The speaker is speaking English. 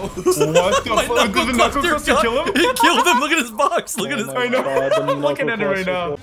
What the My fuck? Did the knuckle cluster kill him? It killed him. Look at his box. Look at his. I know. I'm looking at it right now.